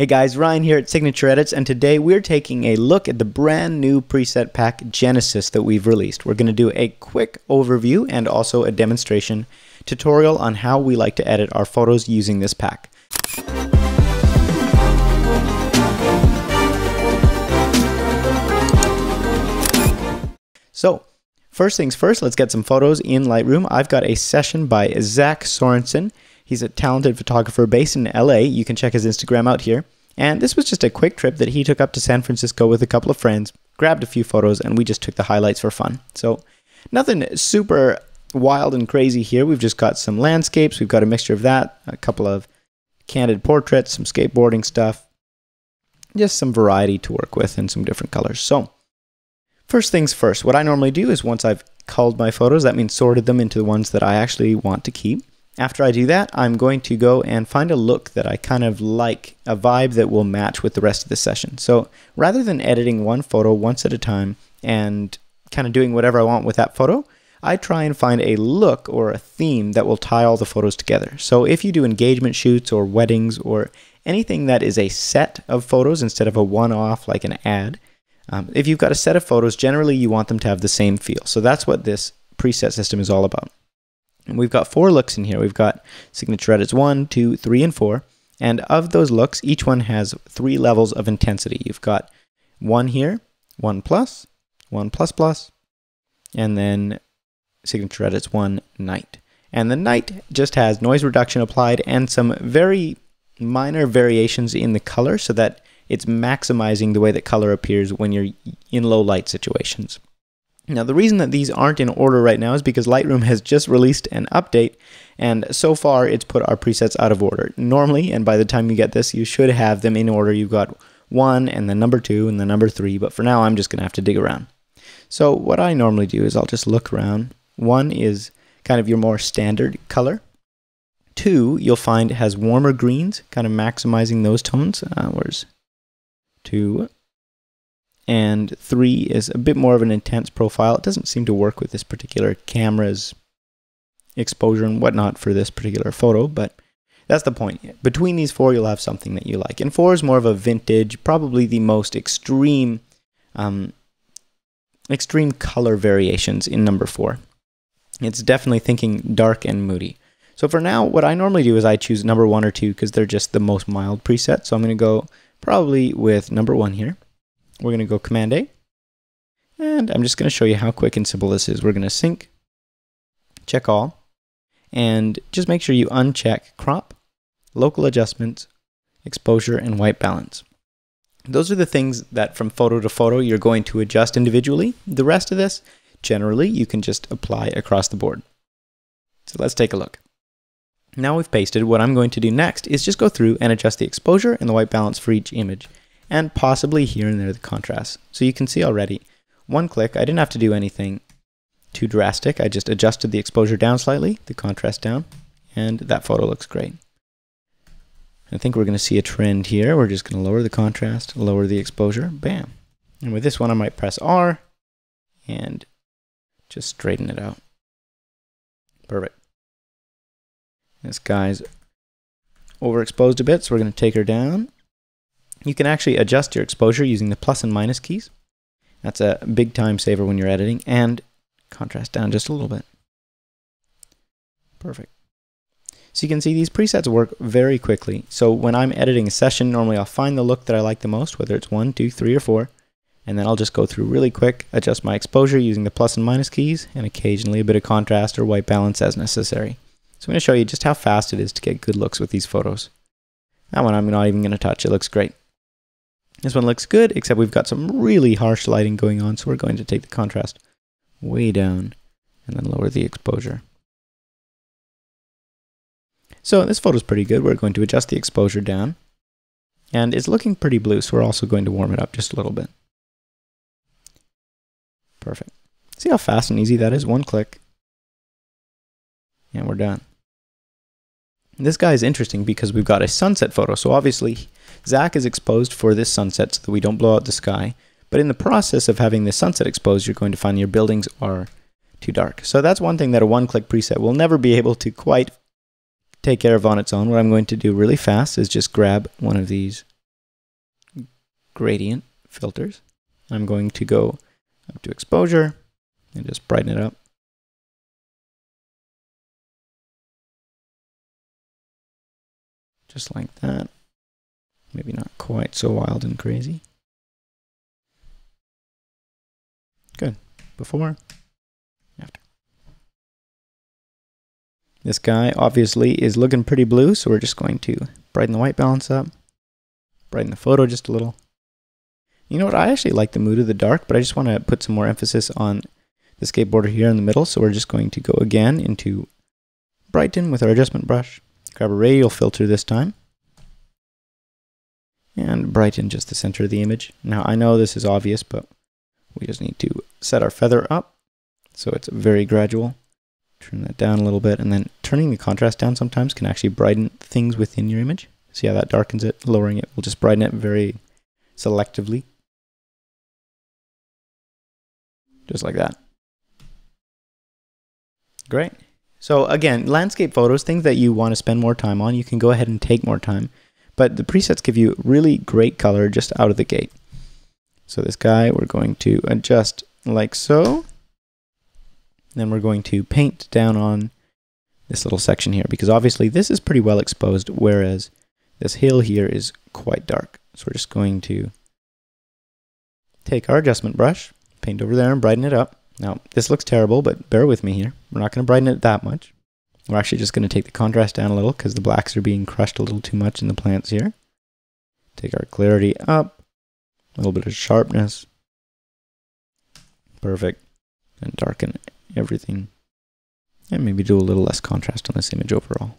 Hey guys, Ryan here at Signature Edits, and today we're taking a look at the brand new preset pack Genesis that we've released. We're going to do a quick overview and also a demonstration tutorial on how we like to edit our photos using this pack. So, first things first, let's get some photos in Lightroom. I've got a session by Zach Sorensen. He's a talented photographer based in LA. You can check his Instagram out here. And this was just a quick trip that he took up to San Francisco with a couple of friends, grabbed a few photos, and we just took the highlights for fun. So, nothing super wild and crazy here. We've just got some landscapes, we've got a mixture of that, a couple of candid portraits, some skateboarding stuff, just some variety to work with and some different colors. So, first things first, what I normally do is once I've culled my photos, that means sorted them into the ones that I actually want to keep. After I do that, I'm going to go and find a look that I kind of like, a vibe that will match with the rest of the session. So rather than editing one photo once at a time and kind of doing whatever I want with that photo, I try and find a look or a theme that will tie all the photos together. So if you do engagement shoots or weddings or anything that is a set of photos instead of a one-off like an ad, um, if you've got a set of photos, generally you want them to have the same feel. So that's what this preset system is all about. And we've got four looks in here. We've got signature edits one, two, three, and four. And of those looks, each one has three levels of intensity. You've got one here, one plus, one plus plus, and then signature edits one night. And the night just has noise reduction applied and some very minor variations in the color so that it's maximizing the way that color appears when you're in low light situations. Now, the reason that these aren't in order right now is because Lightroom has just released an update, and so far it's put our presets out of order. Normally, and by the time you get this, you should have them in order. You've got one, and then number two, and then number three, but for now, I'm just going to have to dig around. So, what I normally do is I'll just look around. One is kind of your more standard color. Two, you'll find has warmer greens, kind of maximizing those tones. Uh, where's two? And 3 is a bit more of an intense profile. It doesn't seem to work with this particular camera's exposure and whatnot for this particular photo, but that's the point. Between these four, you'll have something that you like. And 4 is more of a vintage, probably the most extreme, um, extreme color variations in number 4. It's definitely thinking dark and moody. So for now, what I normally do is I choose number 1 or 2 because they're just the most mild preset. So I'm going to go probably with number 1 here. We're going to go Command A. And I'm just going to show you how quick and simple this is. We're going to sync, check all, and just make sure you uncheck crop, local adjustments, exposure, and white balance. Those are the things that from photo to photo you're going to adjust individually. The rest of this, generally, you can just apply across the board. So let's take a look. Now we've pasted, what I'm going to do next is just go through and adjust the exposure and the white balance for each image and possibly here and there the contrast. So you can see already, one click, I didn't have to do anything too drastic. I just adjusted the exposure down slightly, the contrast down, and that photo looks great. I think we're going to see a trend here. We're just going to lower the contrast, lower the exposure, bam. And with this one, I might press R and just straighten it out. Perfect. This guy's overexposed a bit, so we're going to take her down you can actually adjust your exposure using the plus and minus keys. That's a big time saver when you're editing, and contrast down just a little bit. Perfect. So you can see these presets work very quickly. So when I'm editing a session, normally I'll find the look that I like the most, whether it's one, two, three, or four, and then I'll just go through really quick, adjust my exposure using the plus and minus keys, and occasionally a bit of contrast or white balance as necessary. So I'm going to show you just how fast it is to get good looks with these photos. That one I'm not even going to touch, it looks great. This one looks good, except we've got some really harsh lighting going on, so we're going to take the contrast way down and then lower the exposure. So this photo is pretty good. We're going to adjust the exposure down. And it's looking pretty blue, so we're also going to warm it up just a little bit. Perfect. See how fast and easy that is? One click. And we're done. This guy is interesting because we've got a sunset photo. So obviously, Zach is exposed for this sunset so that we don't blow out the sky. But in the process of having the sunset exposed, you're going to find your buildings are too dark. So that's one thing that a one-click preset will never be able to quite take care of on its own. What I'm going to do really fast is just grab one of these gradient filters. I'm going to go up to exposure and just brighten it up. Just like that. Maybe not quite so wild and crazy. Good. Before, after. This guy obviously is looking pretty blue, so we're just going to brighten the white balance up, brighten the photo just a little. You know what? I actually like the mood of the dark, but I just want to put some more emphasis on the skateboarder here in the middle. So we're just going to go again into brighten with our adjustment brush. Grab a radial filter this time. And brighten just the center of the image. Now I know this is obvious, but we just need to set our feather up. So it's very gradual. Turn that down a little bit. And then turning the contrast down sometimes can actually brighten things within your image. See how that darkens it? Lowering it will just brighten it very selectively. just like that. Great. So again, landscape photos, things that you want to spend more time on, you can go ahead and take more time. But the presets give you really great color just out of the gate. So this guy, we're going to adjust like so. Then we're going to paint down on this little section here because obviously this is pretty well exposed, whereas this hill here is quite dark. So we're just going to take our adjustment brush paint over there and brighten it up. Now, this looks terrible, but bear with me here. We're not going to brighten it that much. We're actually just going to take the contrast down a little because the blacks are being crushed a little too much in the plants here. Take our clarity up, a little bit of sharpness. Perfect. And darken everything. And maybe do a little less contrast on this image overall.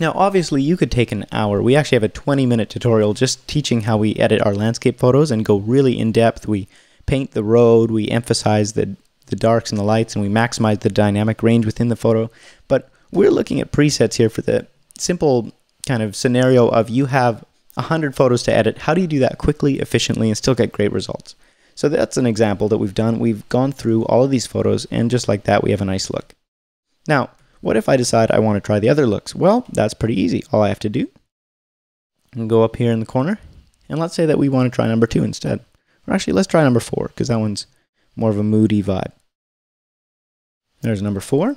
Now, obviously, you could take an hour. We actually have a 20 minute tutorial just teaching how we edit our landscape photos and go really in depth. We paint the road, we emphasize the, the darks and the lights, and we maximize the dynamic range within the photo. But we're looking at presets here for the simple kind of scenario of you have 100 photos to edit. How do you do that quickly, efficiently, and still get great results? So that's an example that we've done. We've gone through all of these photos, and just like that, we have a nice look. Now, what if I decide I want to try the other looks? Well, that's pretty easy. All I have to do go up here in the corner, and let's say that we want to try number two instead. Or actually, let's try number four, because that one's more of a moody vibe. There's number four,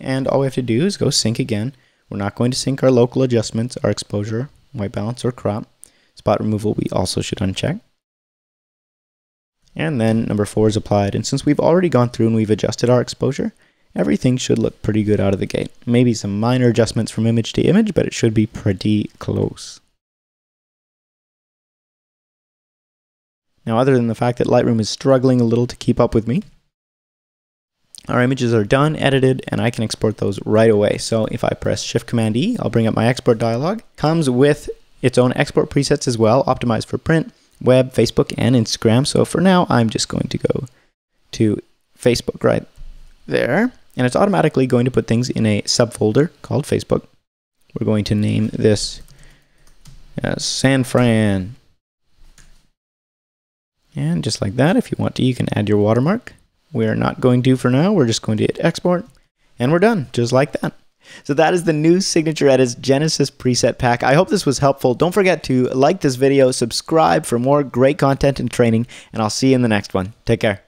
and all we have to do is go sync again. We're not going to sync our local adjustments, our exposure, white balance, or crop. Spot removal we also should uncheck. And then number four is applied. And since we've already gone through and we've adjusted our exposure, everything should look pretty good out of the gate. Maybe some minor adjustments from image to image, but it should be pretty close. Now, other than the fact that Lightroom is struggling a little to keep up with me, our images are done, edited, and I can export those right away. So if I press Shift Command E, I'll bring up my export dialog. Comes with its own export presets as well, optimized for print, web, Facebook, and Instagram. So for now, I'm just going to go to Facebook right there and it's automatically going to put things in a subfolder called Facebook. We're going to name this uh, San Fran. And just like that, if you want to, you can add your watermark. We're not going to for now. We're just going to hit export and we're done, just like that. So that is the new Signature Edits Genesis preset pack. I hope this was helpful. Don't forget to like this video, subscribe for more great content and training, and I'll see you in the next one. Take care.